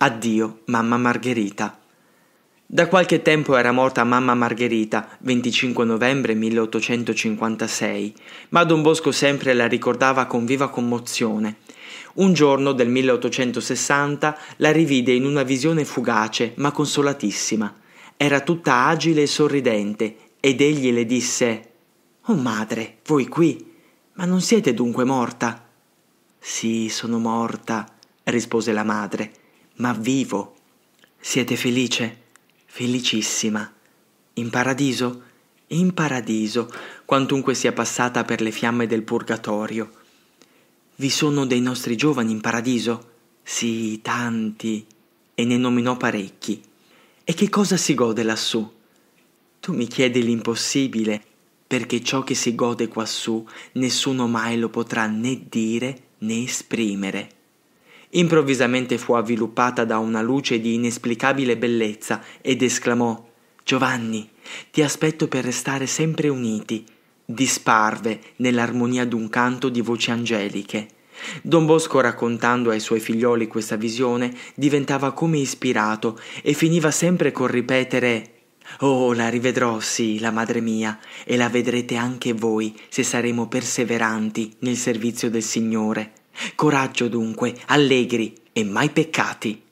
Addio, mamma Margherita. Da qualche tempo era morta mamma Margherita, 25 novembre 1856, ma Don Bosco sempre la ricordava con viva commozione. Un giorno del 1860 la rivide in una visione fugace ma consolatissima. Era tutta agile e sorridente ed egli le disse Oh madre, voi qui? Ma non siete dunque morta? Sì, sono morta, rispose la madre ma vivo. Siete felice? Felicissima. In paradiso? In paradiso, quantunque sia passata per le fiamme del purgatorio. Vi sono dei nostri giovani in paradiso? Sì, tanti. E ne nominò parecchi. E che cosa si gode lassù? Tu mi chiedi l'impossibile, perché ciò che si gode quassù nessuno mai lo potrà né dire né esprimere. Improvvisamente fu avviluppata da una luce di inesplicabile bellezza ed esclamò Giovanni, ti aspetto per restare sempre uniti. Disparve nell'armonia d'un canto di voci angeliche. Don Bosco, raccontando ai suoi figlioli questa visione, diventava come ispirato e finiva sempre col ripetere Oh, la rivedrò, sì, la madre mia, e la vedrete anche voi se saremo perseveranti nel servizio del Signore. Coraggio dunque, allegri e mai peccati.